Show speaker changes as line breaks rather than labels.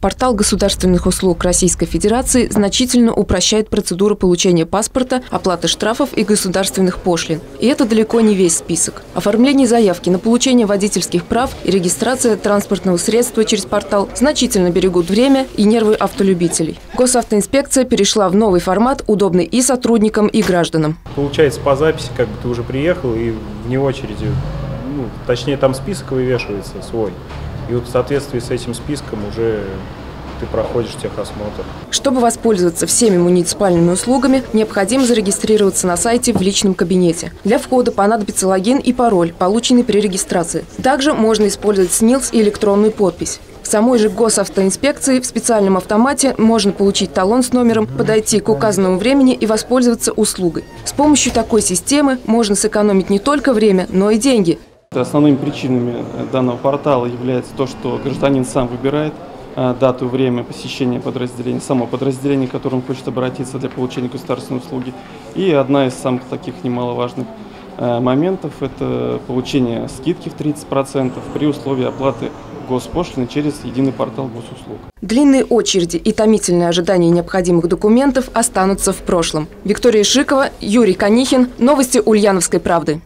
Портал государственных услуг Российской Федерации значительно упрощает процедуру получения паспорта, оплаты штрафов и государственных пошлин. И это далеко не весь список. Оформление заявки на получение водительских прав и регистрация транспортного средства через портал значительно берегут время и нервы автолюбителей. Госавтоинспекция перешла в новый формат, удобный и сотрудникам, и гражданам.
Получается по записи, как бы ты уже приехал и вне очереди, ну, точнее там список вывешивается свой. И вот в соответствии с этим списком уже ты проходишь техосмотр.
Чтобы воспользоваться всеми муниципальными услугами, необходимо зарегистрироваться на сайте в личном кабинете. Для входа понадобится логин и пароль, полученный при регистрации. Также можно использовать СНИЛС и электронную подпись. В самой же госавтоинспекции в специальном автомате можно получить талон с номером, подойти к указанному времени и воспользоваться услугой. С помощью такой системы можно сэкономить не только время, но и деньги.
Основными причинами данного портала является то, что гражданин сам выбирает э, дату, время посещения подразделения, само подразделение, к которому хочет обратиться для получения государственной услуги. И одна из самых таких немаловажных э, моментов – это получение скидки в 30% при условии оплаты госпошлины через единый портал госуслуг.
Длинные очереди и томительное ожидание необходимых документов останутся в прошлом. Виктория Шикова, Юрий Конихин. Новости Ульяновской правды.